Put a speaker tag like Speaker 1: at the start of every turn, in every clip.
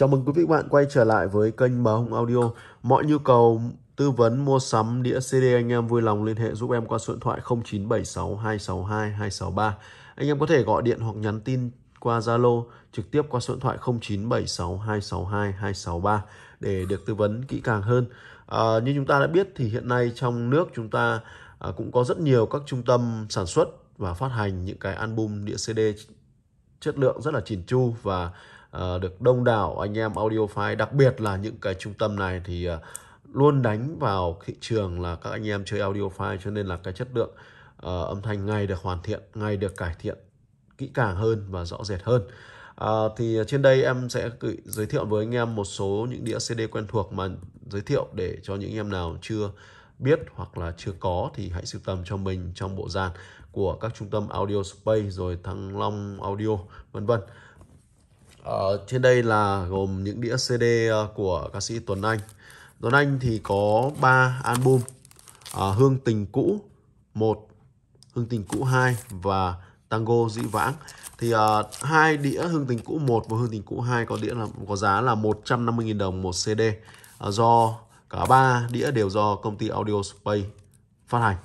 Speaker 1: Chào mừng quý vị bạn quay trở lại với kênh Bà Hùng Audio. Mọi nhu cầu tư vấn mua sắm đĩa CD anh em vui lòng liên hệ giúp em qua số điện thoại 0976 262 263. Anh em có thể gọi điện hoặc nhắn tin qua Zalo trực tiếp qua số điện thoại 0976 262 263 để được tư vấn kỹ càng hơn. À, như chúng ta đã biết thì hiện nay trong nước chúng ta à, cũng có rất nhiều các trung tâm sản xuất và phát hành những cái album đĩa CD chất lượng rất là chỉn chu và uh, được đông đảo anh em audiophile đặc biệt là những cái trung tâm này thì uh, luôn đánh vào thị trường là các anh em chơi audiophile cho nên là cái chất lượng uh, âm thanh ngay được hoàn thiện ngay được cải thiện kỹ càng hơn và rõ rệt hơn À, thì trên đây em sẽ gửi, giới thiệu với anh em một số những đĩa CD quen thuộc mà giới thiệu để cho những em nào chưa biết hoặc là chưa có thì hãy sưu tầm cho mình trong bộ dàn của các trung tâm Audio Space rồi Thăng Long Audio vân vân. Ở trên đây là gồm những đĩa CD ờ, của ca sĩ Tuấn Anh. Tuấn Anh thì có 3 album à, Hương tình cũ 1, Hương tình cũ 2 và Tango dĩ vãng. Thì uh, hai đĩa Hương tình cũ 1 và Hương tình cũ 2 có đĩa là có giá là 150.000 đồng một CD. Uh, do cả ba đĩa đều do công ty Audio Space phát hành.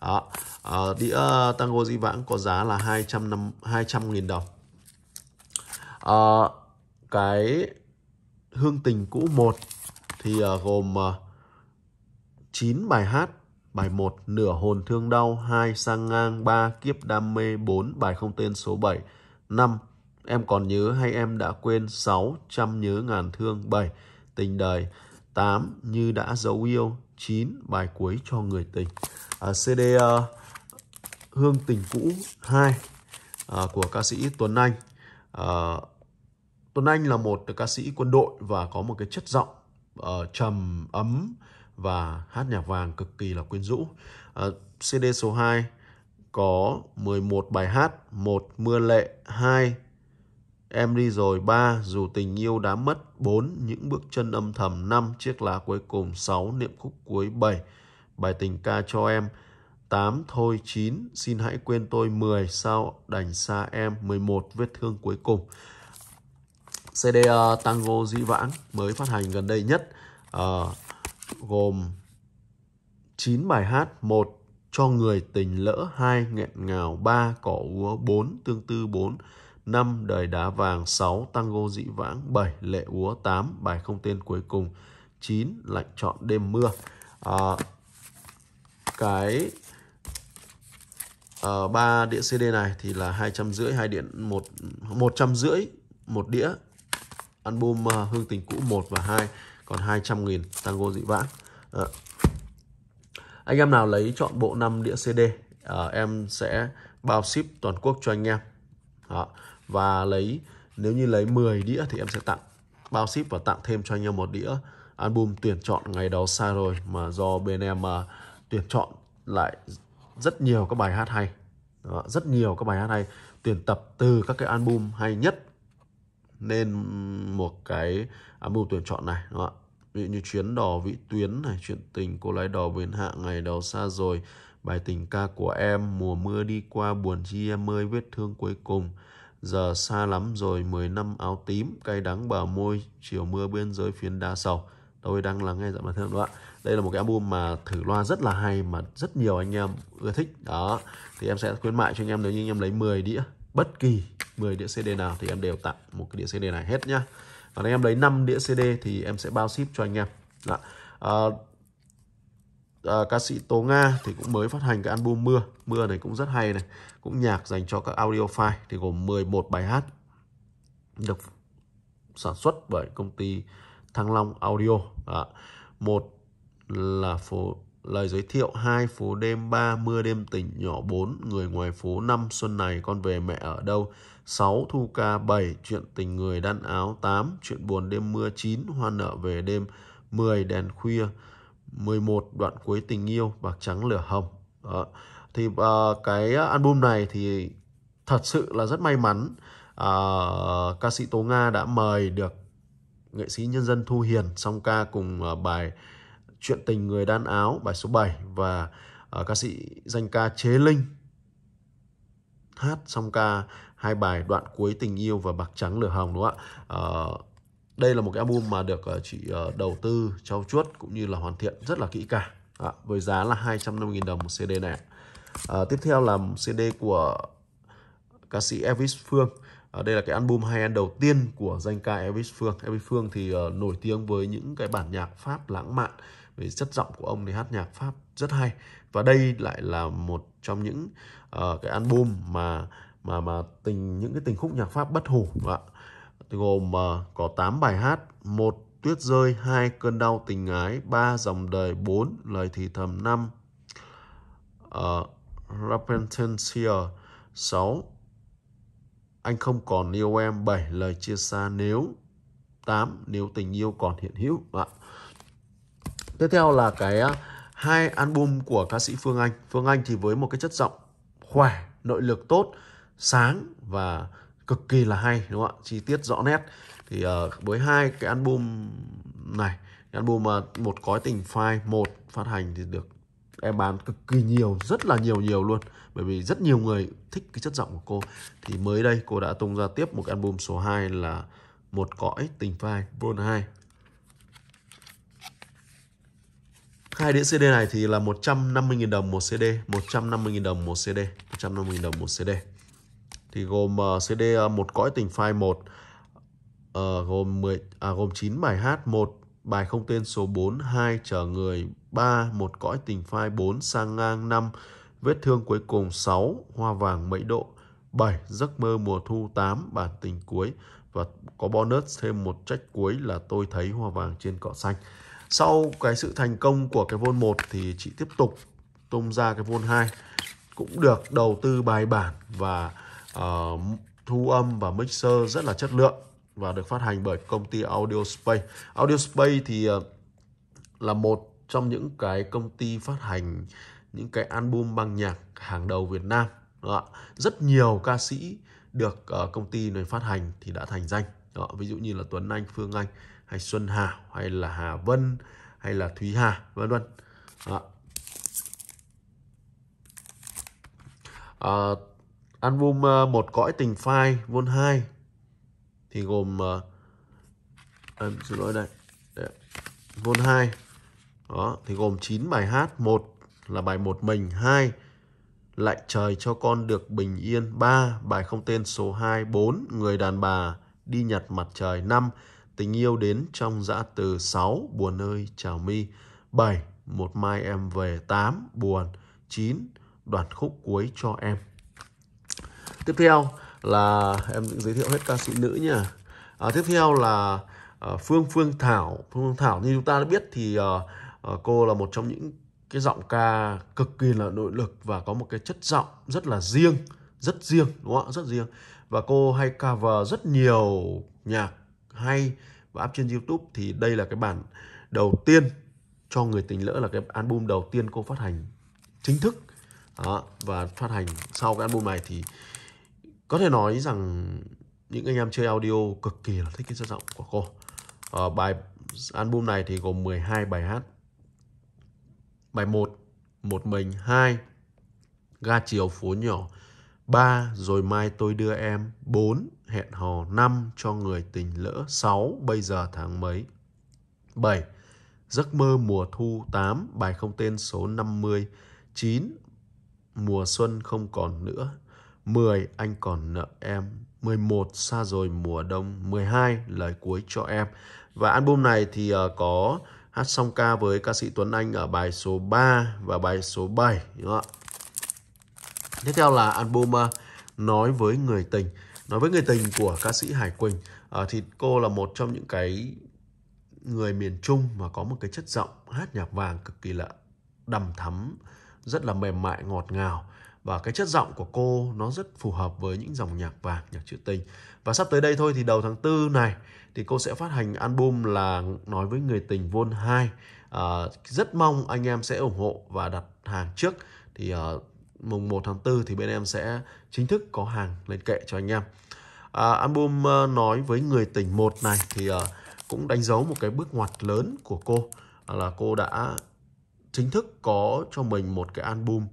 Speaker 1: Đó. À, đĩa Tango Dĩ Vãng có giá là 200 200.000 đồng. À, cái Hương Tình Cũ một thì uh, gồm ờ, uh, 9 bài hát. Bài 1 Nửa hồn thương đau, 2 Sang ngang, 3 Kiếp đam mê, 4 Bài không tên số 7, 5 Em còn nhớ hay em đã quên, 6 Trăm nhớ ngàn thương, 7 Tình đời, 8 Như đã dấu yêu, 9 Bài cuối cho người tình. À, CD uh, Hương tình cũ 2 uh, của ca sĩ Tuấn Anh. uh, Tuấn Anh là một ca sĩ quân đội và có một cái chất giọng uh, trầm ấm và hát nhạc vàng cực kỳ là quyến rũ. Ờ, uh, CD số 2 có 11 bài hát, một Mưa lệ, 2 Em đi rồi, 3 Dù tình yêu đã mất, 4 Những bước chân âm thầm, 5 Chiếc lá cuối cùng, 6 Niệm khúc cuối, 7 Bài tình ca cho em, 8 thôi 9 xin hãy quên tôi 10 sao đành xa em 11 vết thương cuối cùng CD uh, Tango Dĩ Vãng mới phát hành gần đây nhất. Uh, gồm 9 bài hát 1 cho người tình lỡ 2 nghẹn ngào 3 cỏ úa 4 tương tư 4 5 đời đá vàng 6 tango dị vãng 7 lệ úa 8 bài không tên cuối cùng 9 lạnh chọn đêm mưa. À, cái uh, ba đĩa CD này thì là hai trăm rưỡi hai điện một một trăm rưỡi một đĩa album uh, Hương tình cũ 1 và 2 còn 200 nghìn tango dị vãng à. anh em nào lấy chọn bộ 5 đĩa CD uh, ờ, em sẽ bao ship toàn quốc cho anh em à. và lấy nếu như lấy 10 đĩa thì em sẽ tặng bao ship và tặng thêm cho anh em một đĩa album tuyển chọn ngày đó xa rồi mà do bên em uh, tuyển chọn lại rất nhiều các bài hát hay Đó, rất nhiều các bài hát hay tuyển tập từ các cái album hay nhất nên một cái à, album tuyển chọn này, đúng không ạ? ví dụ như chuyến đò Vĩ tuyến này, chuyện tình cô lái đò bến hạ ngày đầu xa rồi, bài tình ca của em, mùa mưa đi qua buồn chi em ơi, vết thương cuối cùng. Giờ xa lắm rồi 10 năm áo tím, cay đắng bờ môi, chiều mưa biên giới phiến đá sầu. Tôi đang lắng nghe giọng bài thơ đúng không ạ? Đây là một cái album mà thử loa rất là hay mà rất nhiều anh em ưa thích. Đó, thì em sẽ khuyến mại cho anh em, nếu như anh em lấy 10 đĩa, bất kỳ 10 đĩa CD nào thì em đều tặng một cái đĩa CD này hết nhá. Còn anh em lấy 5 đĩa CD thì em sẽ bao ship cho anh em. Đó. À, à, ca sĩ Tố Nga thì cũng mới phát hành cái album Mưa. Mưa này cũng rất hay này. Cũng nhạc dành cho các audio file thì gồm 11 bài hát được sản xuất bởi công ty Thăng Long Audio. Đó. một là phố lời giới thiệu hai phố đêm ba mưa đêm tỉnh nhỏ bốn người ngoài phố năm xuân này con về mẹ ở đâu? Sáu thu ca bảy chuyện tình người đan áo tám chuyện buồn đêm mưa chín hoa nở về đêm mười đèn khuya mười một đoạn cuối tình yêu bạc trắng lửa hồng. Đó. thì uh, cái album này thì thật sự là rất may mắn. Uh, ca sĩ Tố Nga đã mời được nghệ sĩ nhân dân Thu Hiền song ca cùng uh, bài Chuyện tình người đan áo bài số 7 và uh, ca sĩ danh ca Chế Linh. Hát song ca hai bài đoạn cuối tình yêu và bạc trắng lửa hồng đúng không ạ? Uh, đây là một cái album mà được uh, chị uh, đầu tư trau chuốt cũng như là hoàn thiện rất là kỹ càng. À, với giá là 250.000 đồng một CD này à, tiếp theo là CD của ca sĩ Elvis Phương. À, đây là cái album hai ăn đầu tiên của danh ca Elvis Phương. Elvis Phương thì uh, nổi tiếng với những cái bản nhạc Pháp lãng mạn vì chất giọng của ông thì hát nhạc Pháp rất hay. Và đây lại là một trong những uh, cái album mà mà mà tình những cái tình khúc nhạc Pháp bất hủ ạ? Gồm uh, có 8 bài hát một tuyết rơi hai cơn đau tình ái ba dòng đời bốn lời thì thầm năm uh, Rapunzel 6 anh không còn yêu em 7 lời chia xa nếu 8 nếu tình yêu còn hiện hữu ạ? Tiếp theo là cái à, hai album của ca sĩ Phương Anh. Phương Anh thì với một cái chất giọng khỏe nội lực tốt sáng và cực kỳ là hay đúng không ạ? Chi tiết rõ nét. Thì uh, với hai cái album này cái album uh, một cõi tình phai một phát hành thì được em bán cực kỳ nhiều rất là nhiều nhiều luôn. Bởi vì rất nhiều người thích cái chất giọng của cô. Thì mới đây cô đã tung ra tiếp một cái album số 2 là một cõi tình phai vol 2 hai đĩa CD này thì là 150.000 đồng một CD 150.000 đồng một CD 150.000 đồng một CD thì gồm ờ, uh, CD ờ, một cõi tình file 1 uh, gồm 10 à, gồm 9 bài hát, một bài không tên số 4, 2 chờ người, 3 một cõi tình file 4 sang ngang 5 vết thương cuối cùng 6 hoa vàng mấy độ, 7 giấc mơ mùa thu 8 bản tình cuối và có bonus thêm một trách cuối là tôi thấy hoa vàng trên cỏ xanh. Sau cái sự thành công của cái Vol 1 thì chị tiếp tục tung ra cái Vol 2 cũng được đầu tư bài bản và uh, thu âm và mixer rất là chất lượng và được phát hành bởi công ty Audio Space. Audio Space thì uh, là một trong những cái công ty phát hành những cái album băng nhạc hàng đầu Việt Nam. Đó. Rất nhiều ca sĩ được uh, công ty này phát hành thì đã thành danh. Đó. Ví dụ như là Tuấn Anh, Phương Anh hay Xuân Hảo hay là Hà Vân hay là Thúy Hà vân vân. Uh, album uh, một cõi tình phai vol 2 thì gồm uh, à, xin lỗi đây vol 2 đó thì gồm 9 bài hát một là bài một mình hai lại trời cho con được bình yên 3 bài không tên số 2 4 người đàn bà đi nhặt mặt trời 5 tình yêu đến trong dã từ 6 buồn ơi chào mi. 7 một mai em về. 8 buồn. 9 đoạn khúc cuối cho em. Tiếp theo là em giới thiệu hết ca sĩ nữ nha à, tiếp theo là uh, Phương Phương Thảo. Phương Phương Thảo như chúng ta đã biết thì uh, uh, cô là một trong những cái giọng ca cực kỳ là nội lực và có một cái chất giọng rất là riêng rất riêng đúng không ạ? Rất riêng. Và cô hay cover rất nhiều nhạc hay và up trên YouTube thì đây là cái bản đầu tiên cho người tình lỡ là cái album đầu tiên cô phát hành chính thức. Đó, và phát hành sau cái album này thì có thể nói rằng những anh em chơi audio cực kỳ là thích cái chất giọng của cô. À, bài album này thì gồm 12 bài hát. Bài 1 một mình 2 ga chiều phố nhỏ 3 rồi mai tôi đưa em 4 hẹn hò 5 cho người tình lỡ 6 bây giờ tháng mấy 7 giấc mơ mùa thu 8 bài không tên số 50 9 mùa xuân không còn nữa 10. Anh còn nợ em 11. Xa rồi mùa đông 12. Lời cuối cho em Và album này thì ờ, có hát song ca với ca sĩ Tuấn Anh ở bài số 3 và bài số 7 đúng không ạ? Tiếp theo là album ờ, Nói với người tình Nói với người tình của ca sĩ Hải Quỳnh à, Thì cô là một trong những cái người miền Trung mà có một cái chất giọng hát nhạc vàng cực kỳ là đầm thắm rất là mềm mại ngọt ngào. Và cái chất giọng của cô nó rất phù hợp với những dòng nhạc vàng nhạc trữ tình. Và sắp tới đây thôi thì đầu tháng tư này thì cô sẽ phát hành album là nói với người tình Vol 2 à, ờ, rất mong anh em sẽ ủng hộ và đặt hàng trước. Thì uh, mùng 1 tháng 4 thì bên em sẽ chính thức có hàng lên kệ cho anh em. À, album uh, nói với người tình một này thì uh, cũng đánh dấu một cái bước ngoặt lớn của cô. Uh, là cô đã chính thức có cho mình một cái album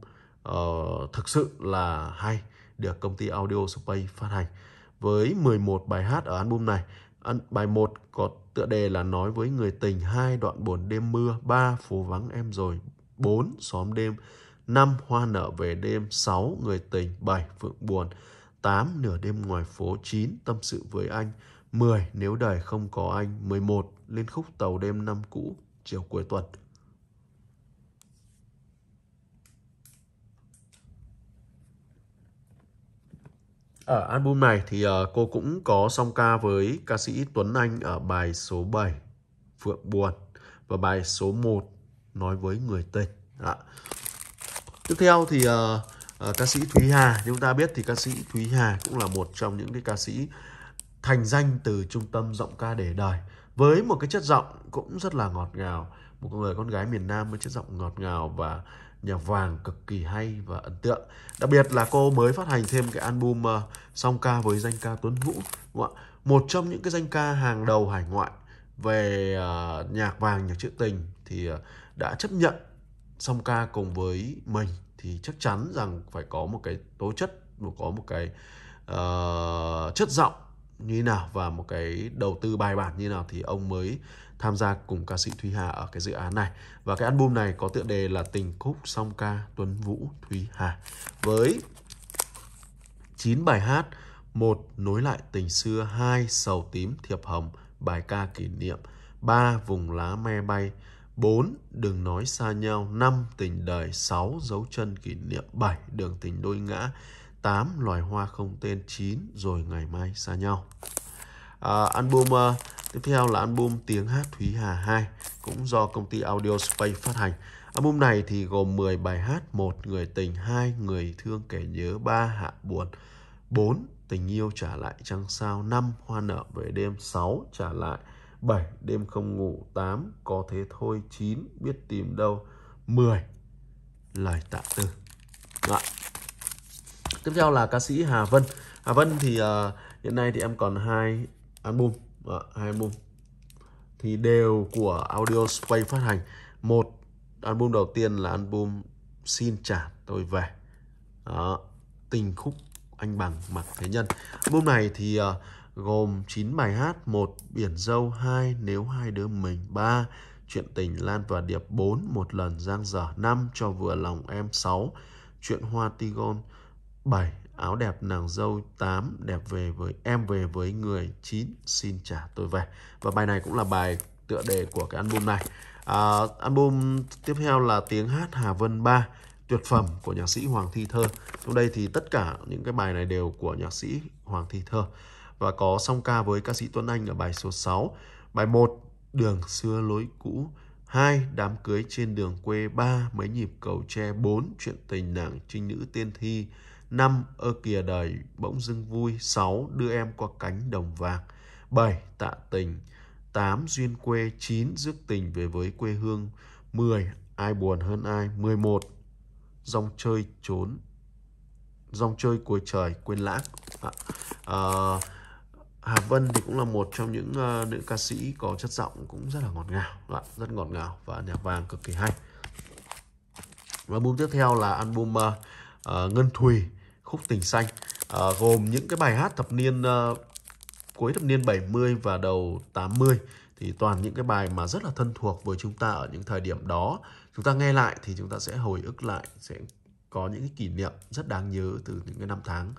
Speaker 1: uh, thực sự là hay được công ty Audio Space phát hành. Với 11 bài hát ở album này bài 1 có tựa đề là nói với người tình, hai đoạn buồn đêm mưa, ba phố vắng em rồi, 4 xóm đêm, 5 hoa nở về đêm, 6 người tình, 7 phượng buồn, 8 nửa đêm ngoài phố, 9 tâm sự với anh, 10 nếu đời không có anh, 11 Liên khúc tàu đêm năm cũ, chiều cuối tuần. Ở album này thì uh, cô cũng có song ca với ca sĩ Tuấn Anh ở bài số 7 Phượng Buồn và bài số 1 Nói với người tình. Đó. Tiếp theo thì uh, uh, ca sĩ Thúy Hà, chúng ta biết thì ca sĩ Thúy Hà cũng là một trong những cái ca sĩ thành danh từ trung tâm giọng ca để đời. Với một cái chất giọng cũng rất là ngọt ngào. Một người con gái miền Nam với chất giọng ngọt ngào và nhạc vàng cực kỳ hay và ấn tượng. Đặc biệt là cô mới phát hành thêm cái album uh, song ca với danh ca Tuấn Vũ đúng không? một trong những cái danh ca hàng đầu hải ngoại về uh, nhạc vàng nhạc trữ tình thì uh, đã chấp nhận song ca cùng với mình thì chắc chắn rằng phải có một cái tố chất một có một cái uh, chất giọng như thế nào và một cái đầu tư bài bản như thế nào thì ông mới tham gia cùng ca sĩ Thúy Hà ở cái dự án này. Và cái album này có tựa đề là Tình khúc song ca Tuấn Vũ Thúy Hà với 9 bài hát, một nối lại tình xưa, hai sầu tím thiệp hồng, bài ca kỷ niệm, ba vùng lá me bay, 4. Đừng nói xa nhau 5. Tình đời 6. Dấu chân kỷ niệm 7. Đường tình đôi ngã 8. Loài hoa không tên 9. Rồi ngày mai xa nhau à, Album uh, tiếp theo là album Tiếng hát Thúy Hà 2 Cũng do công ty Audio Space phát hành Album này thì gồm 10 bài hát một Người tình 2. Người thương kẻ nhớ 3. Hạ buồn 4. Tình yêu trả lại trăng sao 5. Hoa nở về đêm 6. Trả lại 7. Đêm không ngủ 8. Có thế thôi 9. Biết tìm đâu 10. Lời tạ từ Đó. Tiếp theo là ca sĩ Hà Vân Hà Vân thì uh, hiện nay thì em còn hai album à, hai album thì đều của Audio Space phát hành một album đầu tiên là album Xin trả tôi về Đó, tình khúc anh bằng mặt thế nhân album này thì uh, gồm 9 bài hát, 1 biển dâu, 2 nếu hai đứa mình, 3 chuyện tình Lan và Điệp, 4 một lần giang dở, 5 cho vừa lòng em, 6 chuyện hoa tigon, 7 áo đẹp nàng dâu, 8 đẹp về với em về với người, 9 xin trả tôi về. Và bài này cũng là bài tựa đề của cái album này. À, album tiếp theo là tiếng hát Hà Vân 3 tuyệt phẩm của nhạc sĩ Hoàng Thi Thơ. Trong đây thì tất cả những cái bài này đều của nhạc sĩ Hoàng Thi Thơ và có song ca với ca sĩ Tuấn Anh ở bài số 6. Bài 1 Đường xưa lối cũ 2. Đám cưới trên đường quê 3. Mấy nhịp cầu tre 4. Chuyện tình nàng trinh nữ tiên thi 5. Ơ kìa đời bỗng dưng vui 6. Đưa em qua cánh đồng vàng 7. Tạ tình 8. Duyên quê 9. Rước tình về với quê hương 10. Ai buồn hơn ai 11. Dòng chơi trốn Dòng chơi cuối trời quên lãng à, à, Hà Vân thì cũng là một trong những uh, nữ ca sĩ có chất giọng cũng rất là ngọt ngào, dạ, rất ngọt ngào và nhạc vàng cực kỳ hay. Và album tiếp theo là album uh, uh, Ngân Thùy, khúc tình xanh, uh, gồm những cái bài hát thập niên uh, cuối thập niên 70 và đầu 80 thì toàn những cái bài mà rất là thân thuộc với chúng ta ở những thời điểm đó. Chúng ta nghe lại thì chúng ta sẽ hồi ức lại, sẽ có những cái kỷ niệm rất đáng nhớ từ những cái năm tháng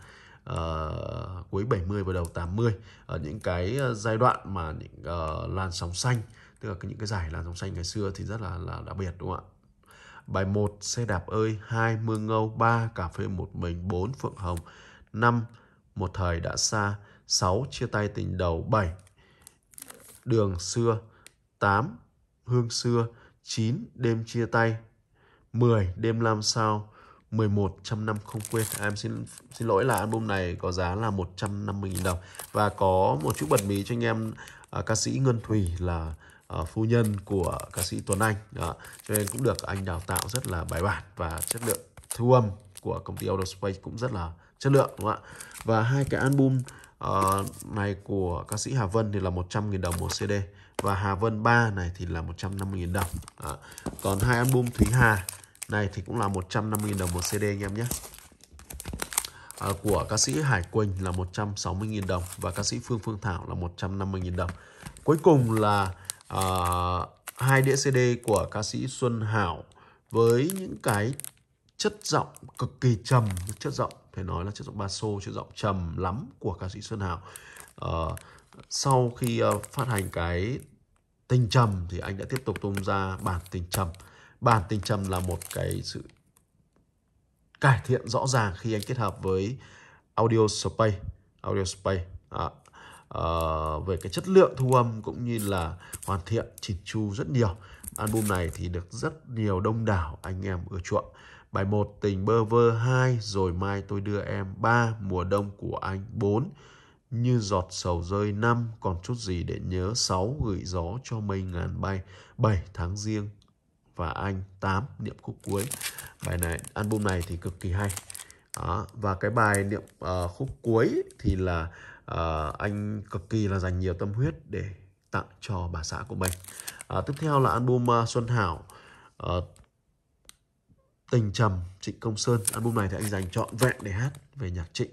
Speaker 1: uh, cuối 70 và đầu 80 ở những cái ờ, giai đoạn mà những uh, làn sóng xanh tức là những cái giải làn sóng xanh ngày xưa thì rất là là đặc biệt đúng không ạ? Bài 1 xe đạp ơi 2 mương ngâu 3 cà phê một mình 4 phượng hồng 5 một thời đã xa 6 chia tay tình đầu 7 đường xưa 8 hương xưa 9 đêm chia tay 10 đêm làm sao 11 trăm năm không quên à, em xin xin lỗi là album này có giá là 150.000 đồng và có một chút bật mí cho anh em à, ca sĩ Ngân Thủy là à, phu nhân của ca sĩ Tuấn Anh đó. cho nên cũng được anh đào tạo rất là bài bản và chất lượng thu âm của công ty Audio Space cũng rất là chất lượng đúng không ạ và hai cái album uh, này của ca sĩ Hà Vân thì là 100.000 đồng một CD và Hà Vân 3 này thì là 150.000 đồng đó. còn hai album Thúy Hà này thì cũng là 150.000 đồng một CD anh em nhé à, của ca sĩ Hải Quỳnh là 160.000 đồng và ca sĩ Phương Phương Thảo là 150.000 đồng. Cuối cùng là à, hai đĩa CD của ca sĩ Xuân Hảo với những cái chất giọng cực kỳ trầm, chất giọng phải nói là chất giọng basso, chất giọng trầm lắm của ca sĩ Xuân Hảo. À, sau khi uh, phát hành cái tình trầm thì anh đã tiếp tục tung ra bản tình trầm. Bản tình trầm là một cái sự cải thiện rõ ràng khi anh kết hợp với audio space audio space à, à, về cái chất lượng thu âm cũng như là hoàn thiện chỉnh chu rất nhiều. Album này thì được rất nhiều đông đảo anh em ưa chuộng. Bài 1 tình bơ vơ 2 rồi mai tôi đưa em 3 mùa đông của anh 4 như giọt sầu rơi 5 còn chút gì để nhớ 6 gửi gió cho mây ngàn bay 7 tháng riêng và anh 8 niệm khúc cuối. Bài này album này thì cực kỳ hay. Đó. và cái bài niệm uh, khúc cuối thì là uh, anh cực kỳ là dành nhiều tâm huyết để tặng cho bà xã của mình. Uh, tiếp theo là album uh, Xuân Hảo uh, Tình Trầm Trịnh Công Sơn. Album này thì anh dành trọn vẹn để hát về nhạc Trịnh.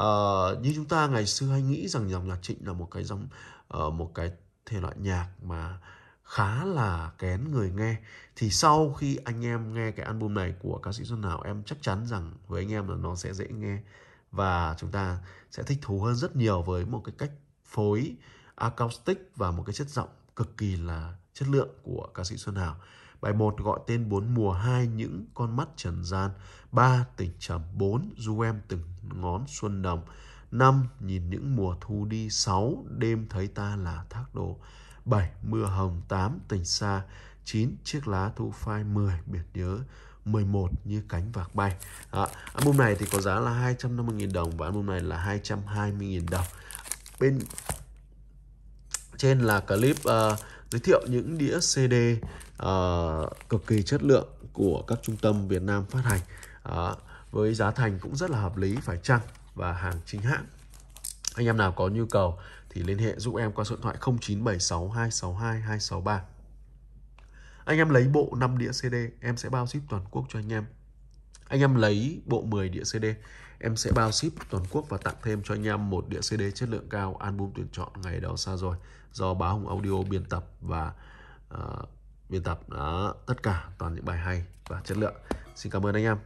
Speaker 1: Uh, như chúng ta ngày xưa hay nghĩ rằng dòng nhạc Trịnh là một cái dòng uh, một cái thể loại nhạc mà khá là kén người nghe thì sau khi anh em nghe cái album này của ca sĩ Xuân Hảo em chắc chắn rằng với anh em là nó sẽ dễ nghe và chúng ta sẽ thích thú hơn rất nhiều với một cái cách phối acoustic và một cái chất giọng cực kỳ là chất lượng của ca sĩ Xuân Hảo. Bài 1 gọi tên bốn mùa 2 những con mắt trần gian, 3 tình trầm, 4 du em từng ngón xuân đồng, 5 nhìn những mùa thu đi, 6 đêm thấy ta là thác đồ, 7 mưa hồng, 8 tình xa, 9 chiếc lá thu phai, 10 biệt nhớ, 11 như cánh vạc bay. À, album này thì có giá là 250.000 đồng và album này là 220.000 đồng. Bên trên là clip uh, giới thiệu những đĩa CD uh, ờ, cực kỳ chất lượng của các trung tâm Việt Nam phát hành uh, với giá thành cũng rất là hợp lý phải chăng và hàng chính hãng. Anh em nào có nhu cầu thì liên hệ giúp em qua số điện thoại 0976 262 263. Anh em lấy bộ 5 đĩa CD, em sẽ bao ship toàn quốc cho anh em. Anh em lấy bộ 10 đĩa CD, em sẽ bao ship toàn quốc và tặng thêm cho anh em một đĩa CD chất lượng cao album tuyển chọn ngày đó xa rồi do báo Hùng Audio biên tập và uh, biên tập đó tất cả toàn những bài hay và chất lượng. Xin cảm ơn anh em.